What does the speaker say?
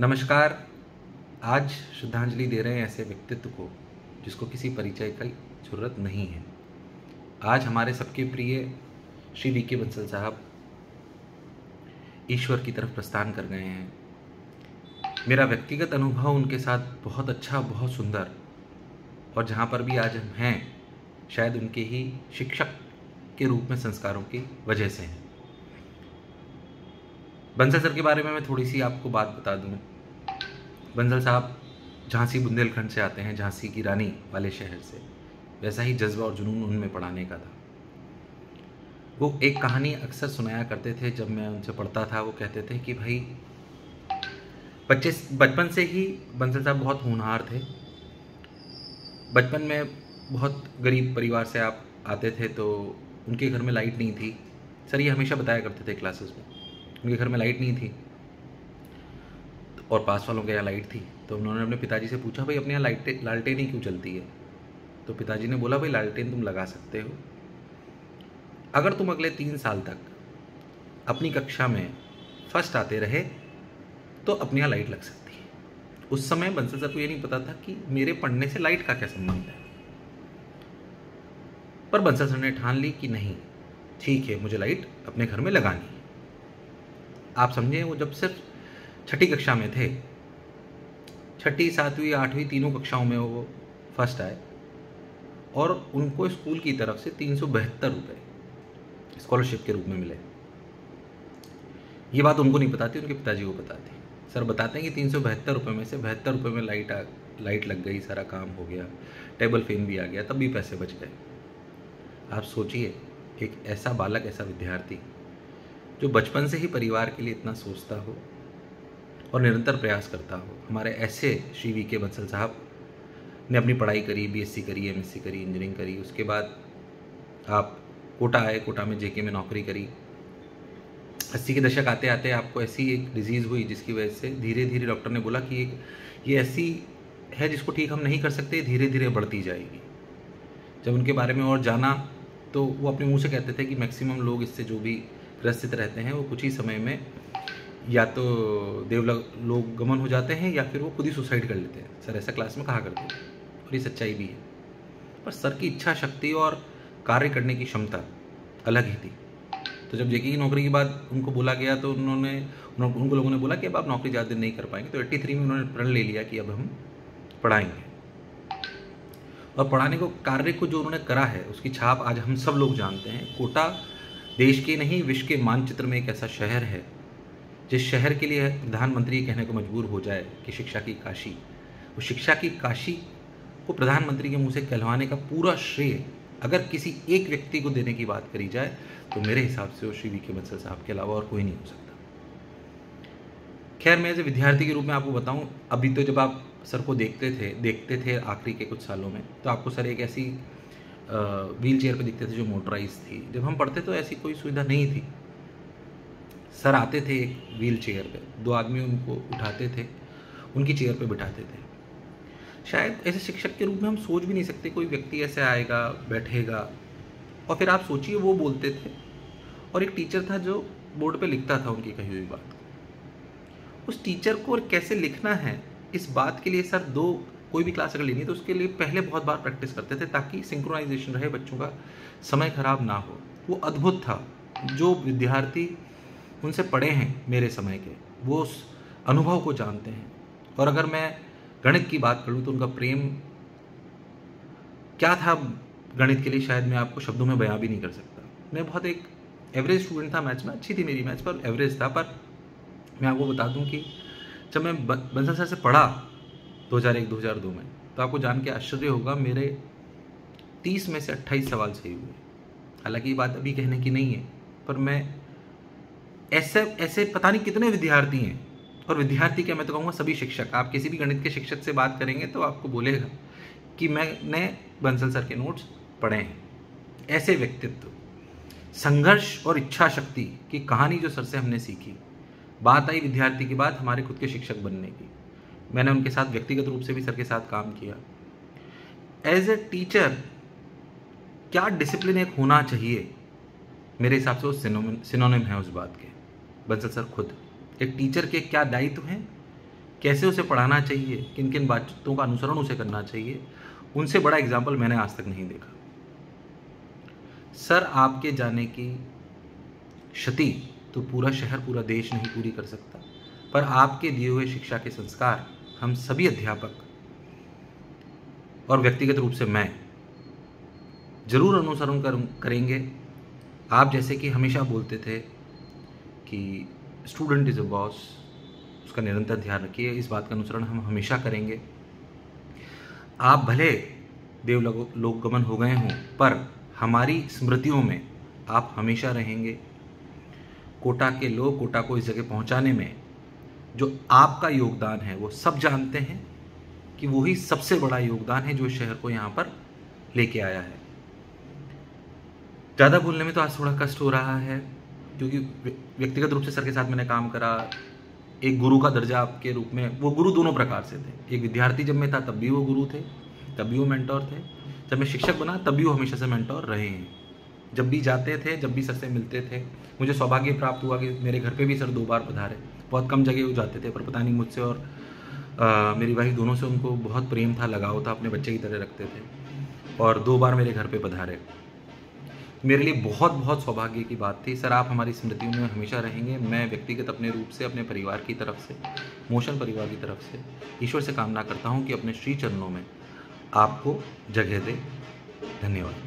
नमस्कार। आज श्रद्धांजलि दे रहे हैं ऐसे व्यक्तित्व को, जिसको किसी परिचय की ज़रूरत नहीं है। आज हमारे सबके प्रिय श्री वी के बंसल साहब ईश्वर की तरफ़ प्रस्थान कर गए हैं। मेरा व्यक्तिगत अनुभव उनके साथ बहुत अच्छा बहुत सुंदर, और जहाँ पर भी आज हम हैं, शायद उनके ही शिक्षक के रूप में संस्कारों की वजह से हैं। बंसल सर के बारे में मैं थोड़ी सी आपको बात बता दूँ। बंसल साहब झांसी बुंदेलखंड से आते हैं, झांसी की रानी वाले शहर से। वैसा ही जज्बा और जुनून उनमें पढ़ाने का था। वो एक कहानी अक्सर सुनाया करते थे, जब मैं उनसे पढ़ता था, वो कहते थे कि भाई बच्चे बचपन से ही बंसल साहब बहुत होनहार थे। बचपन में बहुत गरीब परिवार से आप आते थे तो उनके घर में लाइट नहीं थी। सर ये हमेशा बताया करते थे क्लासेस में। उनके घर में लाइट नहीं थी और पास वालों के यहाँ लाइट थी तो उन्होंने अपने पिताजी से पूछा, भाई, अपने यहाँ लाइट, लालटेन ही क्यों चलती है? तो पिताजी ने बोला, भाई, लालटेन तुम लगा सकते हो। अगर तुम अगले तीन साल तक अपनी कक्षा में फ़र्स्ट आते रहे तो अपने यहाँ लाइट लग सकती है। उस समय बंसल सर को ये नहीं पता था कि मेरे पढ़ने से लाइट का क्या संबंध है। पर बंसल सर ने ठान ली कि नहीं, ठीक है, मुझे लाइट अपने घर में लगानी आप समझें, वो जब सिर्फ़ छठी कक्षा में थे, छठी, सातवीं, आठवीं तीनों कक्षाओं में वो फ़र्स्ट आए, और उनको स्कूल की तरफ़ से तीन सौ बहत्तर रुपये स्कॉलरशिप के रूप में मिले। ये बात उनको नहीं बताती, उनके पिताजी को बताते। सर, बताते हैं कि तीन सौ बहत्तर रुपये में से बहत्तर रुपये में लाइट आ लाइट लग गई, सारा काम हो गया टेबल फ़ैन भी आ गया, तब भी पैसे बच गए। आप सोचिए, एक ऐसा बालक, ऐसा विद्यार्थी जो बचपन से ही परिवार के लिए इतना सोचता हो और निरंतर प्रयास करता हो। हमारे ऐसे श्री वी के बंसल साहब ने अपनी पढ़ाई करी बीएससी करी एमएससी करी इंजीनियरिंग करी, उसके बाद आप कोटा आए, कोटा में जेके में नौकरी करी। अस्सी के दशक आते आते आपको ऐसी एक डिज़ीज़ हुई जिसकी वजह से धीरे धीरे डॉक्टर ने बोला कि एक, ये ऐसी है जिसको ठीक हम नहीं कर सकते धीरे धीरे बढ़ती जाएगी। जब उनके बारे में और जाना तो वो अपने मुँह से कहते थे कि मैक्सिमम लोग इससे जो भी ग्रसित रहते हैं, वो कुछ ही समय में या तो देवलग लोग गमन हो जाते हैं या फिर वो खुद ही सुसाइड कर लेते हैं। सर, ऐसा क्लास में कहा करते हैं। और ये सच्चाई भी है। पर सर की इच्छा, शक्ति और कार्य करने की क्षमता अलग ही थी। तो जब जेके की नौकरी के बाद उनको बोला गया तो उन्होंने, उनको लोगों ने बोला कि अब आप नौकरी ज़्यादा दिन नहीं कर पाएँगे। तो एट्टी थ्री में उन्होंने प्रण ले लिया कि अब हम पढ़ाएँगे। और पढ़ाने को, कार्य को जो उन्होंने करा है, उसकी छाप आज हम सब लोग जानते हैं। कोटा देश के नहीं, विश्व के मानचित्र में एक ऐसा शहर है, जिस शहर के लिए प्रधानमंत्री कहने को मजबूर हो जाए कि शिक्षा की काशी, वो शिक्षा की काशी को प्रधानमंत्री के मुँह से कहलवाने का पूरा श्रेय अगर किसी एक व्यक्ति को देने की बात करी जाए तो मेरे हिसाब से वो श्री वी के बंसल साहब के अलावा और कोई नहीं हो सकता। खैर, मैं एज ए विद्यार्थी के रूप में आपको बताऊँ, अभी तो जब आप सर को देखते थे देखते थे आखिरी के कुछ सालों में तो आपको सर एक ऐसी व्हील चेयर पर दिखते थे जो मोटराइज थी। जब हम पढ़ते तो ऐसी कोई सुविधा नहीं थी। सर आते थे एक व्हील चेयर पर दो आदमी उनको उठाते थे, उनकी चेयर पर बिठाते थे। शायद ऐसे शिक्षक के रूप में हम सोच भी नहीं सकते कोई व्यक्ति ऐसे आएगा, बैठेगा। और फिर आप सोचिए, वो बोलते थे। और एक टीचर था जो बोर्ड पे लिखता था उनकी कही हुई बात। उस टीचर को और कैसे लिखना है, इस बात के लिए सर दो कोई भी क्लास अगर लेनी है तो उसके लिए पहले बहुत बार प्रैक्टिस करते थे, ताकि सिंक्रोनाइजेशन रहे बच्चों का, समय खराब ना हो। वो अद्भुत था। जो विद्यार्थी उनसे पढ़े हैं मेरे समय के, वो उस अनुभव को जानते हैं। और अगर मैं गणित की बात करूँ तो उनका प्रेम क्या था गणित के लिए, शायद मैं आपको शब्दों में बयां भी नहीं कर सकता। मैं बहुत एक एवरेज स्टूडेंट था मैथ्स में, अच्छी थी मेरी मैथ्स पर एवरेज था, पर मैं आपको बता दूँ कि जब मैं बंसल सर से पढ़ा 2001 2002 में। तो आपको जान के आश्चर्य होगा, मेरे 30 में से 28 सवाल सही हुए। हालाँकि ये बात अभी कहने की नहीं है, पर मैं ऐसे ऐसे पता नहीं कितने विद्यार्थी हैं, और विद्यार्थी क्या मैं तो कहूँगा सभी शिक्षक। आप किसी भी गणित के शिक्षक से बात करेंगे तो आपको बोलेगा कि मैंने बंसल सर के नोट्स पढ़े हैं। ऐसे व्यक्तित्व, संघर्ष और इच्छा शक्ति की कहानी जो सर से हमने सीखी। बात आई विद्यार्थी की बात हमारे खुद के शिक्षक बनने की। मैंने उनके साथ व्यक्तिगत रूप से भी सर के साथ काम किया। एज ए टीचर क्या डिसिप्लिन एक होना चाहिए? मेरे हिसाब से वो सिनोनिम है उस बात के। बंसल सर खुद। एक टीचर के क्या दायित्व हैं? कैसे उसे पढ़ाना चाहिए? किन किन बातों का अनुसरण उसे करना चाहिए? उनसे बड़ा एग्ज़ाम्पल मैंने आज तक नहीं देखा। सर, आपके जाने की क्षति तो पूरा शहर, पूरा देश नहीं पूरी कर सकता। पर आपके दिए हुए शिक्षा के संस्कार हम सभी अध्यापक और व्यक्तिगत रूप से मैं ज़रूर अनुसरण कर, करेंगे। आप जैसे कि हमेशा बोलते थे कि स्टूडेंट इज़ अ बॉस उसका निरंतर ध्यान रखिए इस बात का अनुसरण हम हमेशा करेंगे। आप भले देव लोक गमन हो गए हों पर हमारी स्मृतियों में आप हमेशा रहेंगे। कोटा के लोग कोटा को इस जगह पहुँचाने में जो आपका योगदान है, वो सब जानते हैं कि वही सबसे बड़ा योगदान है जो शहर को यहाँ पर लेके आया है। ज़्यादा बोलने में तो आज थोड़ा कष्ट हो रहा है, क्योंकि व्यक्तिगत रूप से सर के साथ मैंने काम करा, एक गुरु का दर्जा आपके रूप में, वो गुरु दोनों प्रकार से थे। एक विद्यार्थी जब मैं था, तब भी वो गुरु थे, तब भी वो मेंटोर थे। जब मैं शिक्षक बना, तब भी वो हमेशा से मेंटोर रहे हैं। जब भी जाते थे, जब भी सर से मिलते थे, मुझे सौभाग्य प्राप्त हुआ कि मेरे घर पे भी सर दो बार पधारे। बहुत कम जगह जाते थे पर पता नहीं मुझसे और आ, मेरी वाइफ दोनों से उनको बहुत प्रेम था लगाव था अपने बच्चे की तरह रखते थे। और दो बार मेरे घर पे पधारे। मेरे लिए बहुत बहुत सौभाग्य की बात थी। सर आप हमारी स्मृतियों में हमेशा रहेंगे। मैं व्यक्तिगत अपने रूप से अपने परिवार की तरफ़ से मोशन परिवार की तरफ़ से ईश्वर से कामना करता हूँ कि अपने श्री चरणों में आपको जगह दे। धन्यवाद।